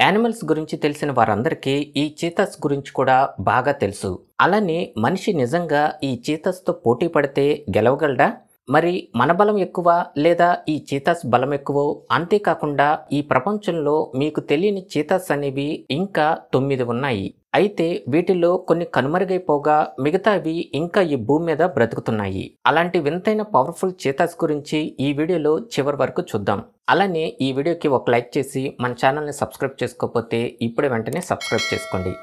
Animals గురించి తెలిసిన వారందరికీ ఈ చీతస్ గురించి కూడా బాగా తెలుసు. అలానే మనిషి నిజంగా ఈ చీతస్తో పోటీ పడితే గెలవగలడా? మరి మన బలం ఎక్కువ లేదా ఈ చీతాస్ బలం ఎక్కువ? అంతేకాకుండా ఈ ప్రపంచంలో మీకు తెలియని చీతాస్ అనేవి ఇంకా తొమ్మిది ఉన్నాయి. అయితే వీటిలో కొన్ని కనుమరుగైపోగా మిగతావి ఇంకా ఈ భూమి మీద బ్రతుకుతున్నాయి. అలాంటి వింతైన పవర్ఫుల్ చీతాస్ గురించి ఈ వీడియోలో చివరి వరకు చూద్దాం. అలానే ఈ వీడియోకి ఒక లైక్ చేసి మన ఛానల్ని సబ్స్క్రైబ్ చేసుకోకపోతే ఇప్పుడే వెంటనే సబ్స్క్రైబ్ చేసుకోండి.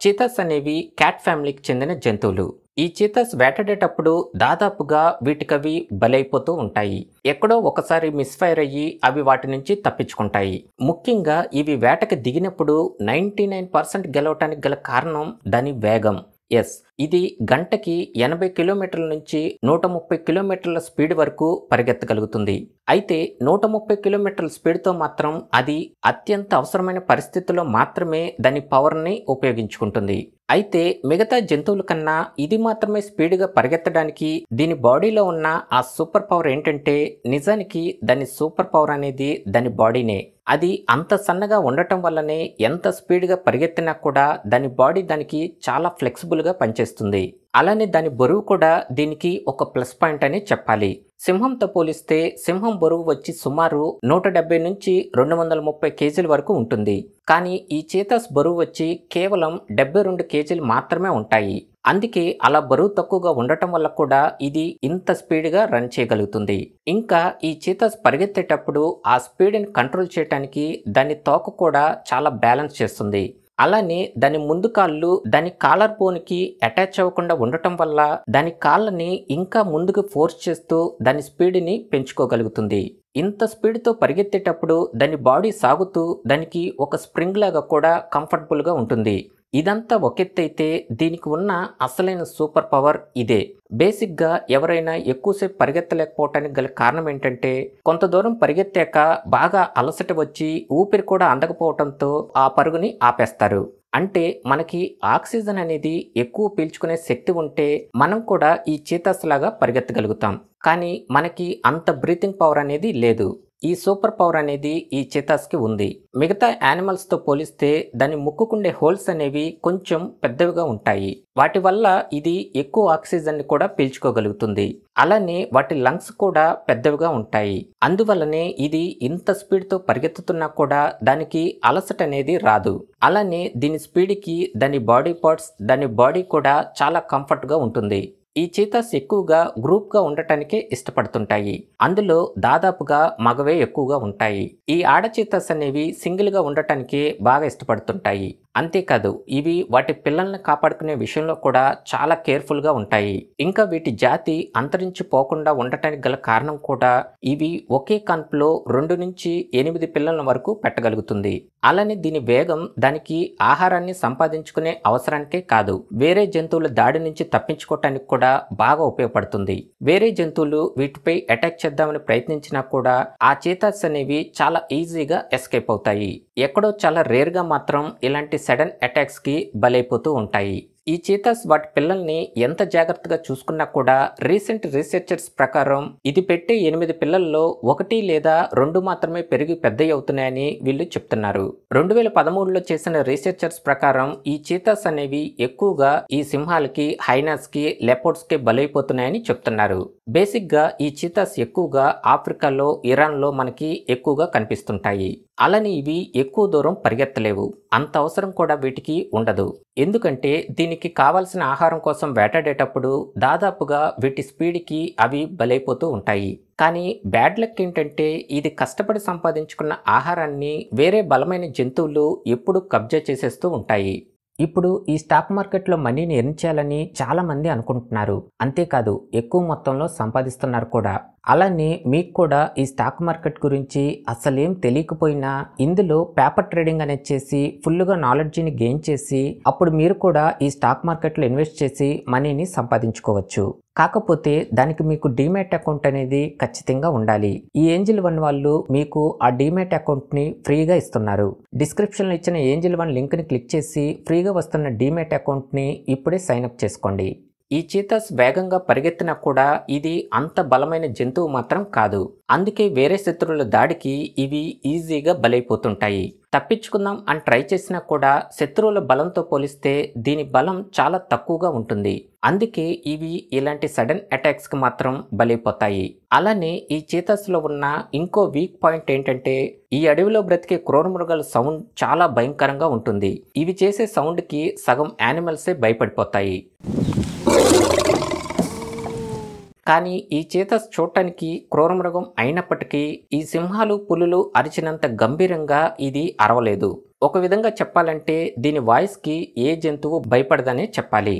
చీతాస్ అనేవి క్యాట్ ఫ్యామిలీకి చెందిన జంతువులు. ఈ చీతస్ వేటాడేటప్పుడు దాదాపుగా వీటికవి బలైపోతూ ఉంటాయి. ఎక్కడో ఒకసారి మిస్ఫైర్ అయ్యి అవి వాటి నుంచి తప్పించుకుంటాయి. ముఖ్యంగా ఇవి వేటకి దిగినప్పుడు నైంటీ నైన్ పర్సెంట్ గెలవటానికి గల కారణం దాని వేగం. ఎస్. ఇది గంటకి ఎనభై కిలోమీటర్ల నుంచి నూట ముప్పై కిలోమీటర్ల స్పీడ్ వరకు పరిగెత్తగలుగుతుంది. అయితే నూట ముప్పై కిలోమీటర్ల స్పీడ్తో మాత్రం అది అత్యంత అవసరమైన పరిస్థితుల్లో మాత్రమే దాని పవర్ని ఉపయోగించుకుంటుంది. అయితే మిగతా జంతువుల కన్నా ఇది మాత్రమే స్పీడ్గా పరిగెత్తడానికి దీని బాడీలో ఉన్న ఆ సూపర్ పవర్ ఏంటంటే నిజానికి దాని సూపర్ పవర్ అనేది దాని బాడీనే. అది అంత సన్నగా ఉండటం వల్లనే ఎంత స్పీడ్గా పరిగెత్తినా కూడా దాని బాడీ దానికి చాలా ఫ్లెక్సిబుల్గా పనిచేస్తుంది. అలానే దాని బరువు కూడా దీనికి ఒక ప్లస్ పాయింట్ అని చెప్పాలి. సింహంతో పోలిస్తే సింహం బరువు వచ్చి సుమారు నూట డెబ్బై నుంచి రెండు వందల ముప్పై కేజీల వరకు ఉంటుంది. కానీ ఈ చీతాస్ బరువు వచ్చి కేవలం డెబ్బై రెండు కేజీలు మాత్రమే ఉంటాయి. అందుకే అలా బరువు తక్కువగా ఉండటం వల్ల కూడా ఇది ఇంత స్పీడ్గా రన్ చేయగలుగుతుంది. ఇంకా ఈ చీతస్ పరిగెత్తేటప్పుడు ఆ స్పీడ్ని కంట్రోల్ చేయడానికి దాని తోక కూడా చాలా బ్యాలెన్స్ చేస్తుంది. అలానే దాని ముందు కాళ్ళు దాని కాలర్ బోన్కి అటాచ్ అవ్వకుండా ఉండటం వల్ల దాని కాళ్ళని ఇంకా ముందుకు ఫోర్స్ చేస్తూ దాని స్పీడ్ని పెంచుకోగలుగుతుంది. ఇంత స్పీడ్తో పరిగెత్తేటప్పుడు దాని బాడీ సాగుతూ దానికి ఒక స్ప్రింగ్ లాగా కూడా కంఫర్టబుల్గా ఉంటుంది. ఇదంతా ఒకెత్తైతే దీనికి ఉన్న అసలైన సూపర్ పవర్ ఇదే. బేసిక్గా ఎవరైనా ఎక్కువసేపు పరిగెత్తలేకపోవటానికి గల కారణం ఏంటంటే కొంత దూరం పరిగెత్తాక బాగా అలసట వచ్చి ఊపిరి కూడా అందకపోవటంతో ఆ పరుగుని ఆపేస్తారు. అంటే మనకి ఆక్సిజన్ అనేది ఎక్కువ పీల్చుకునే శక్తి ఉంటే మనం కూడా ఈ చీతాస్ లాగా పరిగెత్తగలుగుతాం. కానీ మనకి అంత బ్రీతింగ్ పవర్ అనేది లేదు. ఈ సూపర్ పవర్ అనేది ఈ చీతాస్కి ఉంది. మిగతా యానిమల్స్తో పోలిస్తే దాని ముక్కుకుండే హోల్స్ అనేవి కొంచెం పెద్దవిగా ఉంటాయి. వాటి వల్ల ఇది ఎక్కువ ఆక్సిజన్ని కూడా పీల్చుకోగలుగుతుంది. అలానే వాటి లంగ్స్ కూడా పెద్దవిగా ఉంటాయి. అందువల్లనే ఇది ఇంత స్పీడ్తో పరిగెత్తుతున్నా కూడా దానికి అలసట అనేది రాదు. అలానే దీని స్పీడ్కి దాని బాడీ పార్ట్స్ దాని బాడీ కూడా చాలా కంఫర్ట్గా ఉంటుంది. ఈ చీతాస్ ఎక్కువగా గ్రూప్గా ఉండటానికే ఇష్టపడుతుంటాయి. అందులో దాదాపుగా మగవే ఎక్కువగా ఉంటాయి. ఈ ఆడ చీతాస్ అనేవి సింగిల్గా ఉండటానికి బాగా ఇష్టపడుతుంటాయి. అంతేకాదు ఇవి వాటి పిల్లల్ని కాపాడుకునే విషయంలో కూడా చాలా కేర్ఫుల్గా ఉంటాయి. ఇంకా వీటి జాతి అంతరించిపోకుండా ఉండటానికి గల కారణం కూడా ఇవి ఒకే కన్పులో రెండు నుంచి ఎనిమిది పిల్లల వరకు పెట్టగలుగుతుంది. అలానే దీని వేగం దానికి ఆహారాన్ని సంపాదించుకునే అవసరానికే కాదు. వేరే జంతువుల దాడి నుంచి తప్పించుకోవటానికి కూడా బాగా ఉపయోగపడుతుంది. వేరే జంతువులు వీటిపై అటాక్ చేద్దామని ప్రయత్నించినా కూడా ఆ చీతాస్ అనేవి చాలా ఈజీగా ఎస్కేప్ అవుతాయి. ఎక్కడో చాలా రేర్గా మాత్రం ఇలాంటి సడన్ అటాక్స్కి బలైపోతూ ఉంటాయి. ఈ చీతాస్ వాటి పిల్లల్ని ఎంత జాగ్రత్తగా చూసుకున్నా కూడా రీసెంట్ రీసెర్చర్స్ ప్రకారం ఇది పెట్టే ఎనిమిది పిల్లల్లో ఒకటి లేదా రెండు మాత్రమే పెరిగి పెద్దవి అవుతున్నాయని వీళ్ళు చెప్తున్నారు. రెండు వేల పదమూడులో చేసిన రీసెర్చర్స్ ప్రకారం ఈ చీతాస్ అనేవి ఎక్కువగా ఈ సింహాలకి హైనాస్కి లెపోర్డ్స్కి బలైపోతున్నాయని చెప్తున్నారు. బేసిక్గా ఈ చీతాస్ ఎక్కువగా ఆఫ్రికాలో ఇరాన్లో మనకి ఎక్కువగా కనిపిస్తుంటాయి. అలానే ఇవి ఎక్కువ దూరం పరిగెత్తలేవు. అంత అవసరం కూడా వీటికి ఉండదు. ఎందుకంటే దీనికి కావాల్సిన ఆహారం కోసం వేటాడేటప్పుడు దాదాపుగా వీటి స్పీడ్కి అవి బలైపోతూ ఉంటాయి. కానీ బ్యాడ్ లక్ ఏంటంటే ఇది కష్టపడి సంపాదించుకున్న ఆహారాన్ని వేరే బలమైన జంతువులు ఎప్పుడు కబ్జా చేసేస్తూ ఉంటాయి. ఇప్పుడు ఈ స్టాక్ మార్కెట్లో మనీని ఎర్న్ చేయాలని అనుకుంటున్నారు. అంతేకాదు ఎక్కువ మొత్తంలో సంపాదిస్తున్నారు కూడా. అలానే మీకు కూడా ఈ స్టాక్ మార్కెట్ గురించి అసలేం తెలియకపోయినా ఇందులో పేపర్ ట్రేడింగ్ అనేది చేసి ఫుల్గా నాలెడ్జ్ని గెయిన్ చేసి అప్పుడు మీరు కూడా ఈ స్టాక్ మార్కెట్లో ఇన్వెస్ట్ చేసి మనీని సంపాదించుకోవచ్చు. కాకపోతే దానికి మీకు డీమ్యాట్ అకౌంట్ అనేది ఖచ్చితంగా ఉండాలి. ఈ ఏంజిల్ వన్ వాళ్ళు మీకు ఆ డీమ్యాట్ అకౌంట్ని ఫ్రీగా ఇస్తున్నారు. డిస్క్రిప్షన్లో ఇచ్చిన ఏంజిల్ వన్ లింక్ని క్లిక్ చేసి ఫ్రీగా వస్తున్న డీమ్యాట్ అకౌంట్ని ఇప్పుడే సైన్ అప్ చేసుకోండి. ఈ చీతాస్ వేగంగా పరిగెత్తినా కూడా ఇది అంత బలమైన జంతువు మాత్రం కాదు. అందుకే వేరే శత్రువుల దాడికి ఇవి ఈజీగా బలైపోతుంటాయి. తప్పించుకుందాం అని ట్రై చేసినా కూడా శత్రువుల బలంతో పోలిస్తే దీని బలం చాలా తక్కువగా ఉంటుంది. అందుకే ఇవి ఇలాంటి సడన్ అటాక్స్కి మాత్రం బలైపోతాయి. అలానే ఈ చీతాస్లో ఉన్న ఇంకో వీక్ పాయింట్ ఏంటంటే ఈ అడవిలో బ్రతికే క్రూరమృగాల సౌండ్ చాలా భయంకరంగా ఉంటుంది. ఇవి చేసే సౌండ్కి సగం యానిమల్సే భయపడిపోతాయి. కానీ ఈ చీతస్ చూడటానికి క్రూరమృగం అయినప్పటికీ ఈ సింహాలు పులులు అరిచినంత గంభీరంగా ఇది అరవలేదు. ఒక విధంగా చెప్పాలంటే దీని వాయిస్కి ఏ జంతువు భయపడదనే చెప్పాలి.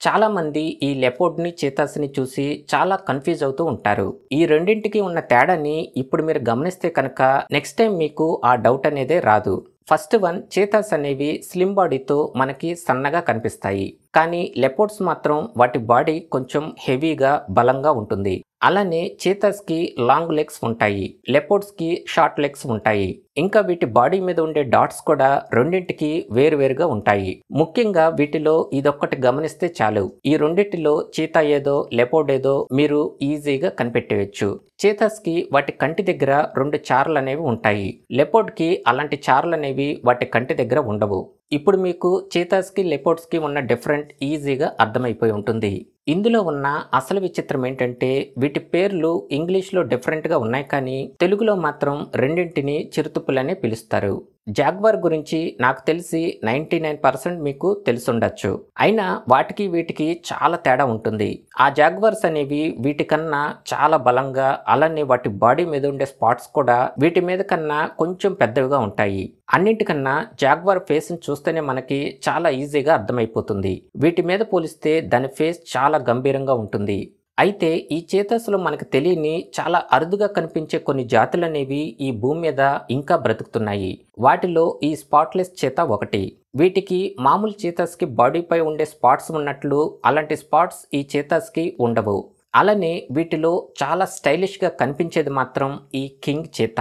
చాలామంది ఈ లెపోర్డ్ని చీతాస్ని చూసి చాలా కన్ఫ్యూజ్ అవుతూ ఉంటారు. ఈ రెండింటికి ఉన్న తేడాని ఇప్పుడు మీరు గమనిస్తే కనుక నెక్స్ట్ టైం మీకు ఆ డౌట్ అనేదే రాదు. ఫస్ట్ వన్ చీతాస్ అనేవి స్లిమ్ బాడీతో మనకి సన్నగా కనిపిస్తాయి. కానీ లెపోర్డ్స్ మాత్రం వాటి బాడీ కొంచెం హెవీగా బలంగా ఉంటుంది. అలానే చీతస్కి లాంగ్ లెగ్స్ ఉంటాయి. లెపోర్డ్స్కి షార్ట్ లెగ్స్ ఉంటాయి. ఇంకా వీటి బాడీ మీద ఉండే డాట్స్ కూడా రెండింటికి వేరువేరుగా ఉంటాయి. ముఖ్యంగా వీటిలో ఇదొక్కటి గమనిస్తే చాలు. ఈ రెండింటిలో చీతా ఏదో లెపోర్డ్ ఏదో మీరు ఈజీగా కనిపెట్టవచ్చు. చీతస్కి వాటి కంటి దగ్గర రెండు చారలు అనేవి ఉంటాయి. లెపోర్డ్కి అలాంటి చారలు అనేవి వాటి కంటి దగ్గర ఉండవు. ఇప్పుడు మీకు చీతాస్కి లెపోర్ట్స్కి ఉన్న డిఫరెంట్ ఈజీగా అర్థమైపోయి ఉంటుంది. ఇందులో ఉన్న అసలు విచిత్రం ఏంటంటే వీటి పేర్లు ఇంగ్లీష్లో డిఫరెంట్గా ఉన్నాయి కానీ తెలుగులో మాత్రం రెండింటిని చిరుతుప్పులనే పిలుస్తారు. జాగ్వార్ గురించి నాకు తెలిసి నైంటీ నైన్ పర్సెంట్ మీకు తెలుసుండొచ్చు. అయినా వాటికి వీటికి చాలా తేడా ఉంటుంది. ఆ జాగ్వర్స్ అనేవి వీటికన్నా చాలా బలంగా అలానే వాటి బాడీ మీద ఉండే స్పాట్స్ కూడా వీటి మీద కన్నా కొంచెం పెద్దవిగా ఉంటాయి. అన్నింటికన్నా జాగ్వార్ ఫేస్ని చూస్తేనే మనకి చాలా ఈజీగా అర్థమైపోతుంది. వీటి మీద పోలిస్తే దాని ఫేస్ చాలా గంభీరంగా ఉంటుంది. అయితే ఈ చేతస్సులు మనకు తెలియని చాలా అరుదుగా కనిపించే కొన్ని జాతులు అనేవి ఈ భూమి మీద ఇంకా బ్రతుకుతున్నాయి. వాటిలో ఈ స్పాట్లెస్ చేత ఒకటి. వీటికి మామూలు చేతస్కి బాడీపై ఉండే స్పాట్స్ ఉన్నట్లు అలాంటి స్పాట్స్ ఈ చేతస్కి ఉండవు. అలానే వీటిలో చాలా స్టైలిష్గా కనిపించేది మాత్రం ఈ కింగ్ చేత.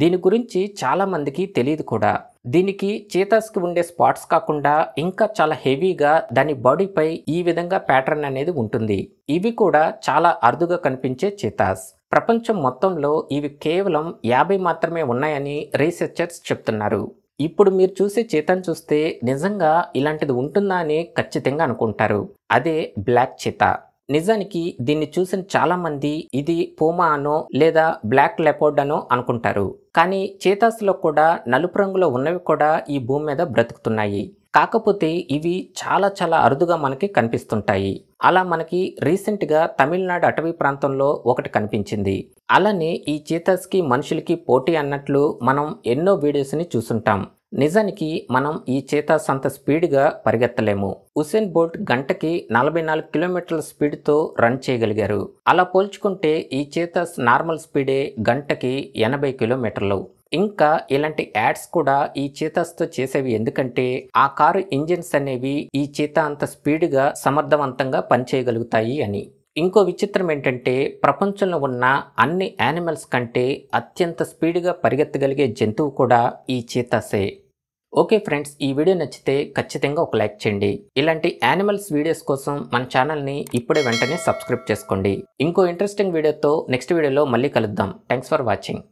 దీని గురించి చాలామందికి తెలియదు కూడా. దీనికి చీతాస్కి ఉండే స్పాట్స్ కాకుండా ఇంకా చాలా హెవీగా దాని బాడీపై ఈ విధంగా ప్యాటర్న్ అనేది ఉంటుంది. ఇవి కూడా చాలా అరుదుగా కనిపించే చీతాస్. ప్రపంచం మొత్తంలో ఇవి కేవలం యాభై మాత్రమే ఉన్నాయని రీసెర్చర్స్ చెప్తున్నారు. ఇప్పుడు మీరు చూసే చీతాను చూస్తే నిజంగా ఇలాంటిది ఉంటుందా అని ఖచ్చితంగా అనుకుంటారు. అదే బ్లాక్ చీతా. నిజానికి దీన్ని చూసిన చాలా మంది ఇది పూమా అనో లేదా బ్లాక్ లెపోర్డ్ అనో అనుకుంటారు. కానీ చేతాస్లో కూడా నలుపు రంగులో ఉన్నవి కూడా ఈ భూమి మీద బ్రతుకుతున్నాయి. కాకపోతే ఇవి చాలా చాలా అరుదుగా మనకి కనిపిస్తుంటాయి. అలా మనకి రీసెంట్గా తమిళనాడు అటవీ ప్రాంతంలో ఒకటి కనిపించింది. అలానే ఈ చీతాస్కి మనుషులకి పోటీ అన్నట్లు మనం ఎన్నో వీడియోస్ని చూసుంటాం. నిజానికి మనం ఈ చేతాస్ అంత స్పీడ్గా పరిగెత్తలేము. ఉసేన్ బోల్ట్ గంటకి నలభై నాలుగు కిలోమీటర్ల స్పీడ్తో రన్ చేయగలిగారు. అలా పోల్చుకుంటే ఈ చేతాస్ నార్మల్ స్పీడే గంటకి ఎనభై కిలోమీటర్లు. ఇంకా ఇలాంటి యాడ్స్ కూడా ఈ చేతస్తో చేసేవి ఎందుకంటే ఆ కారు ఇంజిన్స్ అనేవి ఈ చేత అంత స్పీడ్గా సమర్థవంతంగా పనిచేయగలుగుతాయి అని. ఇంకో విచిత్రం ఏంటంటే ప్రపంచంలో ఉన్న అన్ని యానిమల్స్ కంటే అత్యంత స్పీడ్గా పరిగెత్తగలిగే జంతువు కూడా ఈ చీతాసే ఓకే ఫ్రెండ్స్ ఈ వీడియో నచ్చితే ఖచ్చితంగా ఒక లైక్ చేయండి. ఇలాంటి యానిమల్స్ వీడియోస్ కోసం మన ఛానల్ని ఇప్పుడే వెంటనే సబ్స్క్రైబ్ చేసుకోండి. ఇంకో ఇంట్రెస్టింగ్ వీడియోతో నెక్స్ట్ వీడియోలో మళ్ళీ కలుద్దాం. Thanks for watching.